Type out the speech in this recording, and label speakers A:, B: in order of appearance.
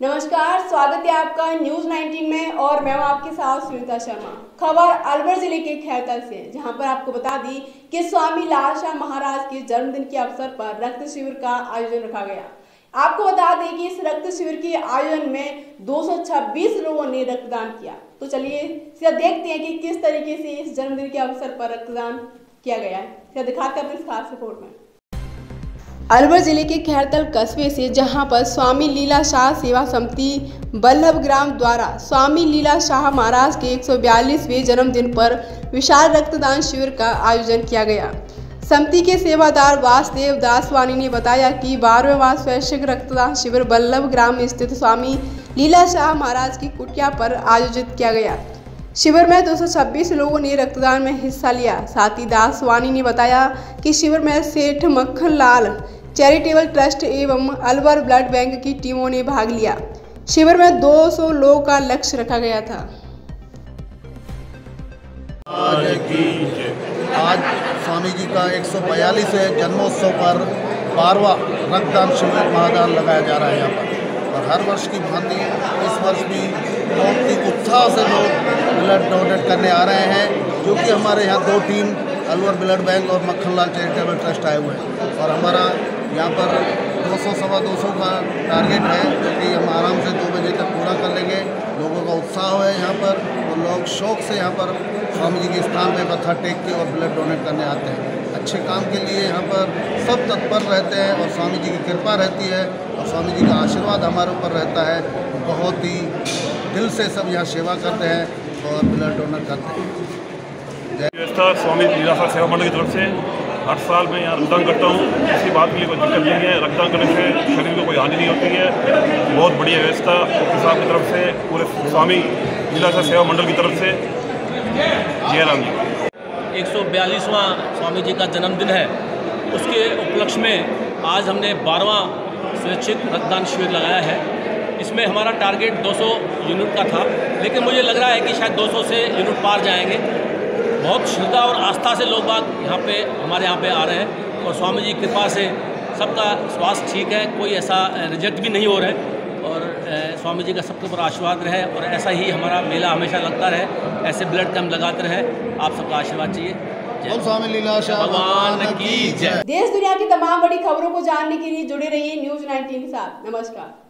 A: नमस्कार, स्वागत है आपका न्यूज़ 19 में और मैं हूँ आपके साथ सुनीता शर्मा। खबर अलवर ज़िले के खैरतल से जहाँ पर आपको बता दी कि स्वामी लाल शाह महाराज के जन्मदिन के अवसर पर रक्त शिविर का आयोजन रखा गया। आपको बता दें कि इस रक्त शिविर के आयोजन में 226 लोगों ने रक्तदान किया। तो चलिए देखते हैं कि किस तरीके से इस जन्मदिन के अवसर पर रक्तदान किया गया है। दिखाते हैं अपनी खास रिपोर्ट में। अलवर ज़िले के खैरतल कस्बे से, जहाँ पर स्वामी लीला शाह सेवा समिति बल्लभ ग्राम द्वारा स्वामी लीला शाह महाराज के 142वें जन्मदिन पर विशाल रक्तदान शिविर का आयोजन किया गया। समिति के सेवादार वासदेव दासवानी ने बताया कि बारहवें स्वैच्छिक रक्तदान शिविर बल्लभ ग्राम स्थित स्वामी लीला शाह महाराज की कुटिया पर आयोजित किया गया। शिविर में 226 लोगों ने रक्तदान में हिस्सा लिया। साथ ही दासवानी ने बताया कि शिविर में सेठ मक्खन लाल चैरिटेबल ट्रस्ट एवं अलवर ब्लड बैंक की टीमों ने भाग लिया। शिविर में 200 लोगों का लक्ष्य रखा गया था।
B: आज स्वामी जी का एक सौ जन्मोत्सव पर बारवा रक्तदान शिविर महादान लगाया जा रहा है यहाँ पर। और हर वर्ष की भांति इस वर्ष भी बहुत ही उत्साह से लोग ब्लड डोनेट करने आ रहे हैं, जो कि हमारे यहाँ दो टीम, अलवर ब्लड बैंक और मक्खनलाल चैरिटेबल ट्रस्ट आए हुए हैं। और हमारा यहाँ पर 200 सवा दो का टारगेट है, जो कि हम आराम से दो बजे तक पूरा कर लेंगे। लोगों का उत्साह है यहाँ पर और लोग शौक से यहाँ पर स्वामी जी के स्थान पर मत्था टेक के और ब्लड डोनेट करने आते हैं। अच्छे काम के लिए यहाँ पर सब तत्पर रहते हैं और स्वामी जी की कृपा रहती है और स्वामी जी का आशीर्वाद हमारे ऊपर रहता है। बहुत ही दिल से सब यहाँ सेवा करते हैं और ब्लड डोनर करते हैं।
C: स्वामी सेवा मंडल की तरफ़ से। हर साल मैं यहाँ रक्तदान करता हूँ। किसी बात के लिए कोई दिक्कत नहीं है। रक्तदान करने से शरीर को कोई हानि नहीं होती है। बहुत बढ़िया व्यवस्था डॉक्टर साहब की तरफ़ से, पूरे स्वामी लीलासा सेवा मंडल की तरफ़ से। जय राम जी।
D: एक सौ स्वामी जी का जन्मदिन है। उसके उपलक्ष्य में आज हमने बारहवां स्वैच्छिक रक्तदान शिविर लगाया है। इसमें हमारा टारगेट 200 यूनिट का था, लेकिन मुझे लग रहा है कि शायद 200 से यूनिट पार जाएँगे। बहुत श्रद्धा और आस्था से लोग बाग यहाँ पे हमारे यहाँ पे आ रहे हैं। और स्वामी जी की कृपा से सबका स्वास्थ्य ठीक है कोई ऐसा रिजेक्ट भी नहीं हो रहा है। और स्वामी जी का सबके ऊपर आशीर्वाद रहे और ऐसा ही हमारा मेला हमेशा लगता रहे ऐसे ब्लड कैम्प लगाते रहे। आप सबका आशीर्वाद चाहिए। भगवान की जय।
A: देश दुनिया की तमाम बड़ी खबरों को जानने के लिए जुड़े रहिए न्यूज़ 19 के साथ। नमस्कार।